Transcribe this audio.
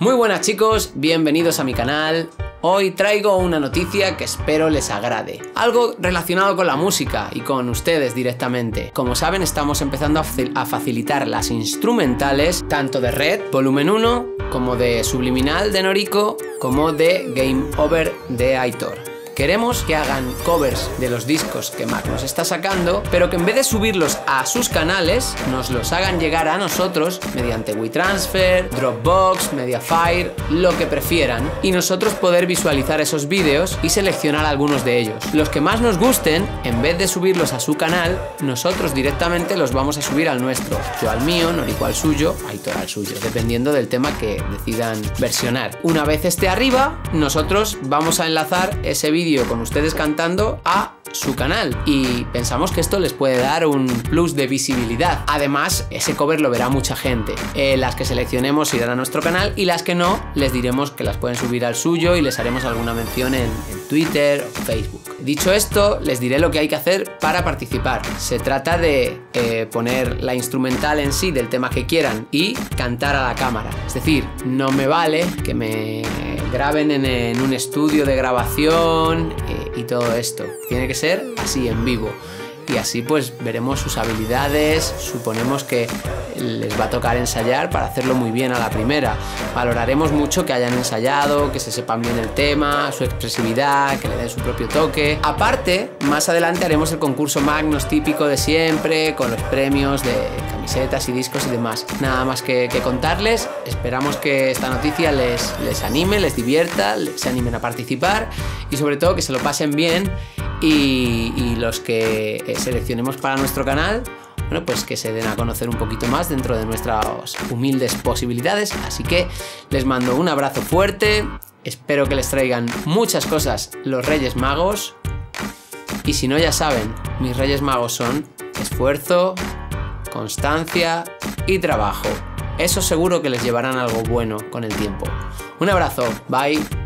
Muy buenas chicos, bienvenidos a mi canal. Hoy traigo una noticia que espero les agrade. Algo relacionado con la música y con ustedes directamente. Como saben, estamos empezando a facilitar las instrumentales tanto de Red, volumen 1, como de Subliminal de Noriko, como de Game Over de Aitor. Queremos que hagan covers de los discos que Mac nos está sacando, pero que en vez de subirlos a sus canales, nos los hagan llegar a nosotros mediante WeTransfer, Dropbox, Mediafire, lo que prefieran, y nosotros poder visualizar esos vídeos y seleccionar algunos de ellos. Los que más nos gusten, en vez de subirlos a su canal, nosotros directamente los vamos a subir al nuestro. Yo al mío, Noriko al suyo, Aitor al suyo, dependiendo del tema que decidan versionar. Una vez esté arriba, nosotros vamos a enlazar ese vídeo con ustedes cantando a su canal y pensamos que esto les puede dar un plus de visibilidad. Además, ese cover lo verá mucha gente. Eh, las que seleccionemos irán a nuestro canal y las que no, les diremos que las pueden subir al suyo y les haremos alguna mención en, Twitter o Facebook. Dicho esto, les diré lo que hay que hacer para participar. Se trata de eh, poner la instrumental en sí del tema que quieran y cantar a la cámara. Es decir, no me vale que me graben en, un estudio de grabación eh, y todo esto. Tiene que ser así, en vivo y así pues veremos sus habilidades, suponemos que les va a tocar ensayar para hacerlo muy bien a la primera. Valoraremos mucho que hayan ensayado, que se sepan bien el tema, su expresividad, que le den su propio toque. Aparte, más adelante haremos el concurso Magnus típico de siempre, con los premios de camisetas y discos y demás. Nada más que, contarles, esperamos que esta noticia les, les anime, les divierta, se animen a participar y sobre todo que se lo pasen bien y, los que eh, seleccionemos para nuestro canal bueno, pues que se den a conocer un poquito más dentro de nuestras humildes posibilidades. Así que les mando un abrazo fuerte, espero que les traigan muchas cosas los Reyes Magos. Y si no, ya saben, mis Reyes Magos son esfuerzo, constancia y trabajo. Eso seguro que les llevarán algo bueno con el tiempo. Un abrazo, bye.